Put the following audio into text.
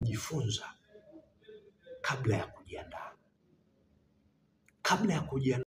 jifunza kabla ya kujiandaa. Kabla ya kujiandaa